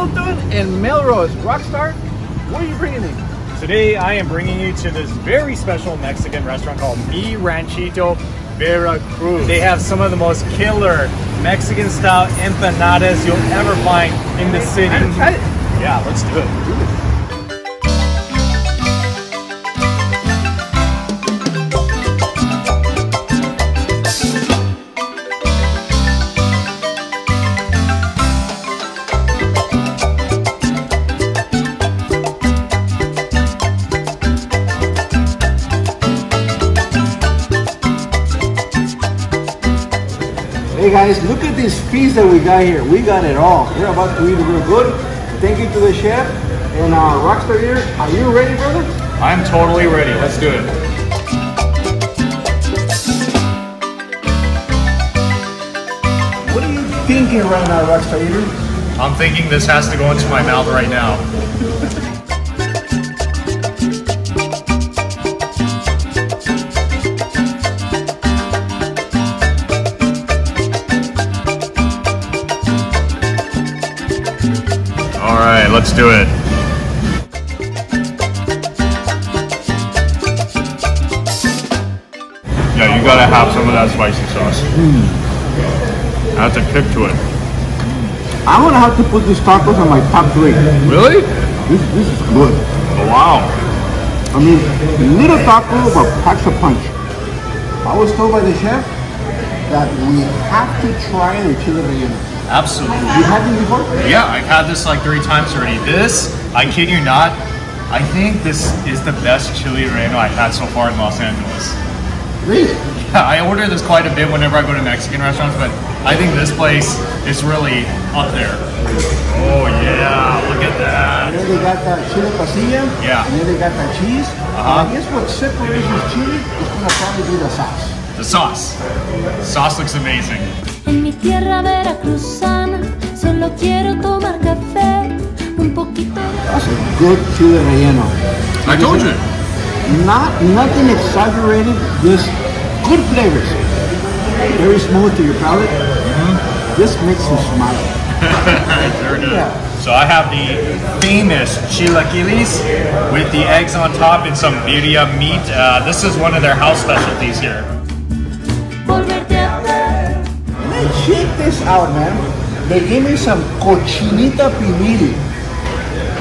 Wilton and Melrose. Rockstar, what are you bringing in? Today I am bringing you to this very special Mexican restaurant called Mi Ranchito Veracruz. They have some of the most killer Mexican style empanadas you'll ever find in the city. Yeah, let's do it. Hey guys, look at this feast that we got here. We got it all. We're about to eat real good. Thank you to the chef and uh, Rockstar here. Are you ready, brother? I'm totally ready. Let's do it. What are you thinking right now, Rockstar Eater? I'm thinking this has to go into my mouth right now. Let's do it. Yeah, you gotta have some of that spicy sauce. Hmm. That's a kick to it. I'm gonna have to put these tacos on my top three. Really? This, this is good. Oh, wow. I mean, little taco, but packs a punch. I was told by the chef that we have to try the chili relleno. Absolutely. You had this before? Yeah, I've had this like three times already. This, I kid you not, I think this is the best chili relleno I've had so far in Los Angeles. Really? Yeah, I order this quite a bit whenever I go to Mexican restaurants, but I think this place is really up there. Oh yeah, look at that. And that. then they got that chili pasilla. Yeah. And then they got that cheese. Uh-huh. And I guess what separates this chili is gonna probably be the sauce. The sauce. The sauce looks amazing. Solo quiero tomar café, un poquito That's a good chili relleno. I told you. Not nothing exaggerated, just good flavors. Very smooth to your palate. Mm-hmm. This makes you smile. Sure does. Yeah. So I have the famous chilaquiles with the eggs on top and some birria meat. Uh, this is one of their house specialties here. volverte a ver. Check this out, man. They gave me some cochinita pibil.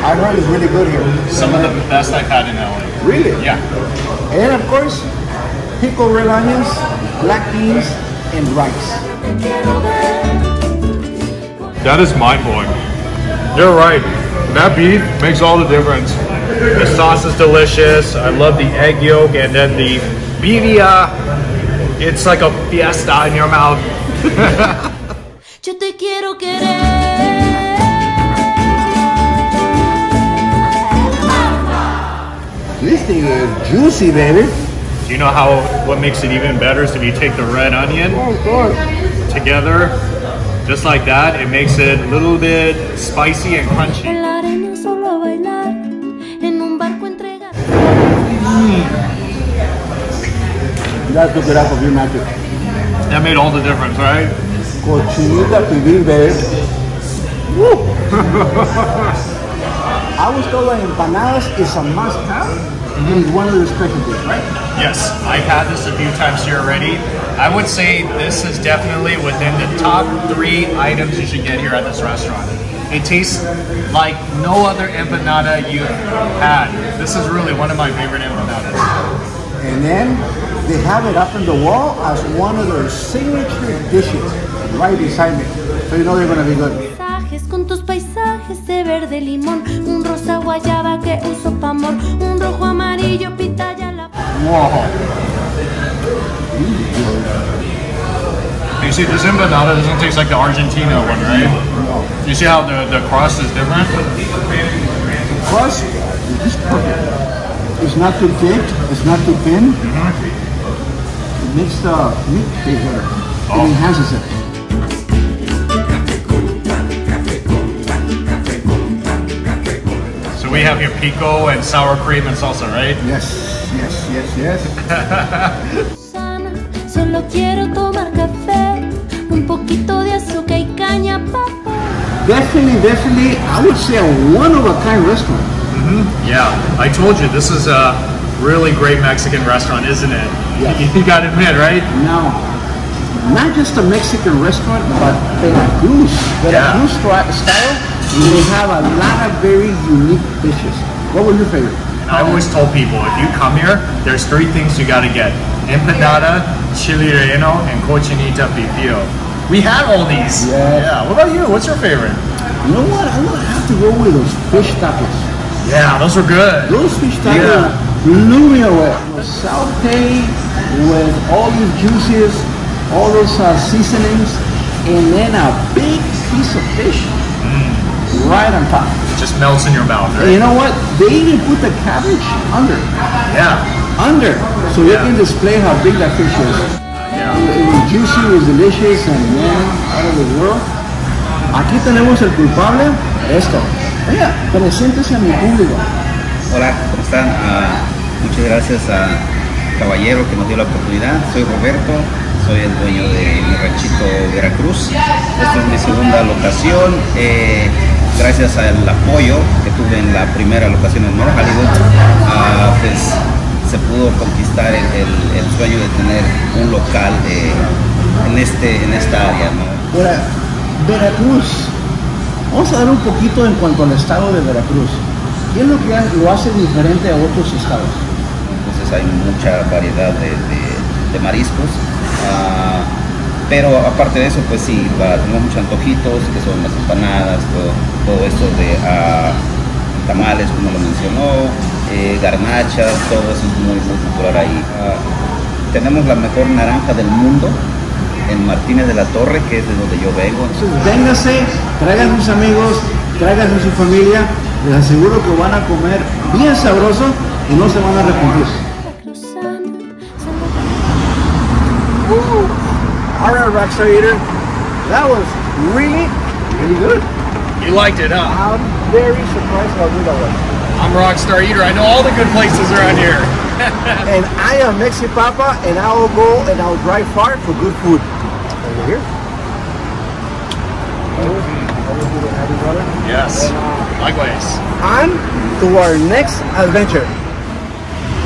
I heard it's really good here. Some of the best I've had in LA. Really? Yeah. And of course, pickled red onions, black beans, and rice. Te quiero ver. That is mind blowing. You're right. That beef makes all the difference. The sauce is delicious. I love the egg yolk and then the birria. It's like a fiesta in your mouth. Yo te quiero querer. This thing is juicy, baby. Do you know how what makes it even better is if you take the red onion Oh, together, just like that, it makes it a little bit spicy and crunchy. En la arena solo a bailar, en un barco entregar. You gotta cook it up of your magic. That made all the difference, right? Cochinita pibil. Woo. I was told that empanadas is a must-have. and It's one of the specialties, right? Yes, I've had this a few times here already. I would say this is definitely within the top three items you should get here at this restaurant. It tastes like no other empanada you've had. This is really one of my favorite empanadas. And then they have it up on the wall as one of their signature dishes, right beside me. So you know they're gonna be good. Paisajes con tus paisajes de verde limón, un rosa guayaba que uso pa' amor, un rojo amarillo pitaya la. Whoa. You see, this empanada doesn't taste like the Argentina one, right? You see how the, the crust is different? The Crust is perfect. It's not too thick, it's not too thin. It makes the uh, meat taste better. It enhances it. So we have your pico and sour cream and salsa, right? Yes, yes, yes, yes. Solo quiero tomar café, un poquito de azúcar y caña, papá. definitely, definitely, I would say a one of a kind restaurant. Mm-hmm. Yeah, I told you this is a really great Mexican restaurant, isn't it? Yes. You got to admit, right? No. not just a Mexican restaurant, but Veracruz. Veracruz stri- style, they mm-hmm. have a lot of very unique dishes. What was your favorite? I always told people if you come here, there's three things you got to get: empanada, chili relleno, and cochinita pibil. We have all these. Yes. Yeah. What about you? What's your favorite? You know what? I'm gonna have to go with those fish tacos. Yeah, those were good. Those fish tacos Yeah. Blew me away. Saute with all the juices, all those uh, seasonings, and then a big piece of fish right on top. It Just melts in your mouth, And you know what? They even put the cabbage under, Yeah. under, so Yeah. can display how big that fish is. Yeah. It was juicy, it was delicious, and man, out of the world. Aquí tenemos el culpable, esto. Mira, preséntese a mi público. Hola, ¿cómo están? Ah, muchas gracias a Caballero que nos dio la oportunidad. Soy Roberto, soy el dueño de mi ranchito Veracruz. Esta es mi segunda locación. Eh, gracias al apoyo que tuve en la primera locación en North Hollywood, ah, pues se pudo conquistar el, sueño de tener un local en, este, en esta área. ¿no? Veracruz. Vamos a dar un poquito en cuanto al estado de Veracruz. ¿Qué es lo que lo hace diferente a otros estados? entonces hay mucha variedad de, de- de mariscos. Ah, pero aparte de eso, pues sí, tenemos muchos antojitos, que son las empanadas, todo, todo esto de ah, tamales, como lo mencionó, eh, garnachas, todo eso es muy, muy popular ahí. Ah, tenemos la mejor naranja del mundo en Martínez de la Torre, que es de donde yo vengo. Véngase, traigan sus amigos, traigan a su familia. Les aseguro que van a comer bien sabroso y no se van a arrepentir. Veracruzano, All right, Rockstar Eater. That was really, really good. You liked it, huh? I'm very surprised how good that was. I'm Rockstar Eater. I know all the good places around here. And I am Mexi Papa, and I will go and I'll drive far for good food. Over here. Yes. Likewise. On to our next adventure.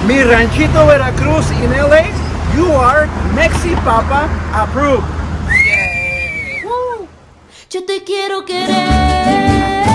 Mi Ranchito Veracruz in LA, you are Mexi Papa approved. Yo te quiero querer.